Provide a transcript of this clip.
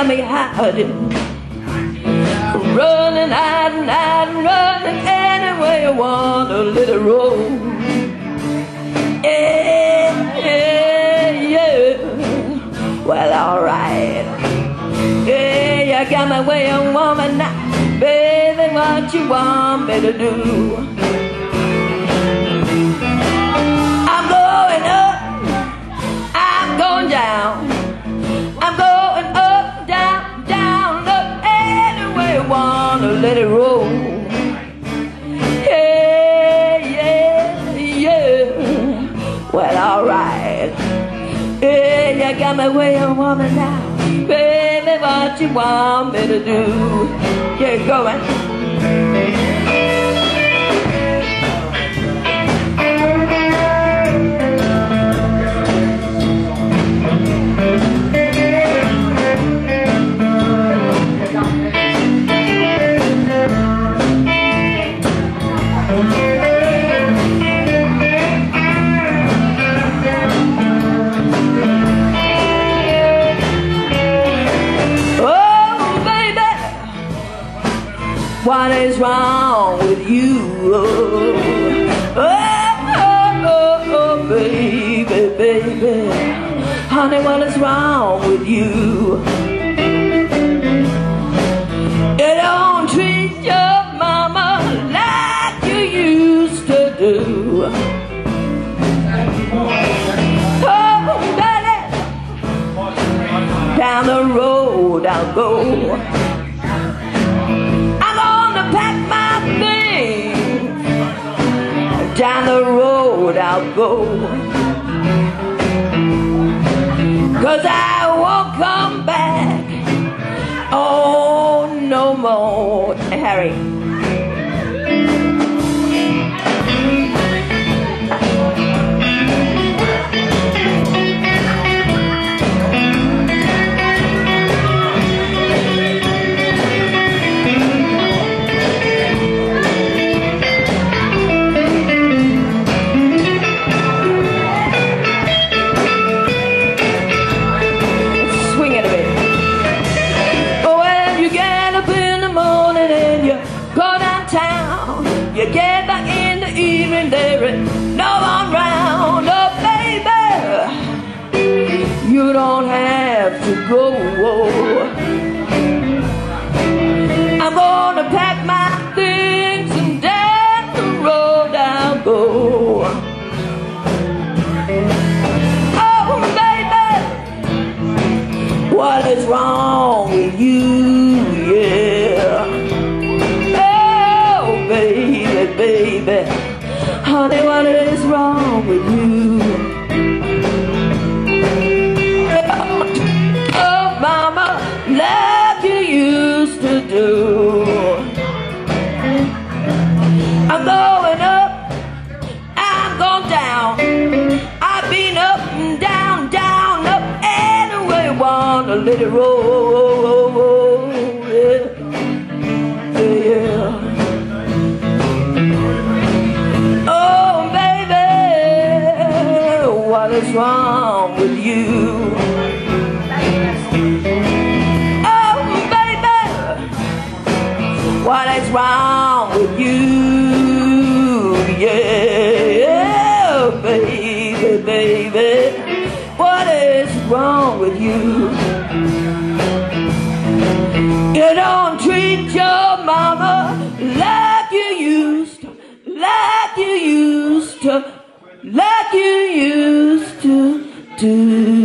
got me hiding. Running, hiding, hiding, running anywhere you want a little road. Yeah, yeah, yeah. Well, alright. Yeah, you got my way of woman now. Baby, what you want me to do? Let it roll. Yeah, yeah, yeah. Well, alright. Yeah, you got my way of woman now. Baby, what you want me to do? Get going. What is wrong with you? Oh, oh, oh, oh, baby, baby. Honey, what is wrong with you? You don't treat your mama like you used to do. Oh, daddy, down the road I'll go. Go. Cause I won't come back. Oh, no more. Harry. And there ain't no one round. Oh, baby, you don't have to go. I'm gonna pack my things and down the road I'll go. Oh, baby, what is wrong baby. Honey, what is wrong with you? Oh, oh, mama, like you used to do. I'm going up, I'm going down. I've been up and down, down, up, anyway, want a little roll. What is wrong with you? Oh, baby, what is wrong with you? Yeah, baby, baby, what is wrong with you? You don't treat your mama like you used to, like you used to, like you used do.